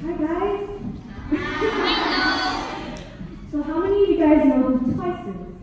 Hi guys. Hi. so how many of you guys know who Twice is?